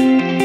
Bye.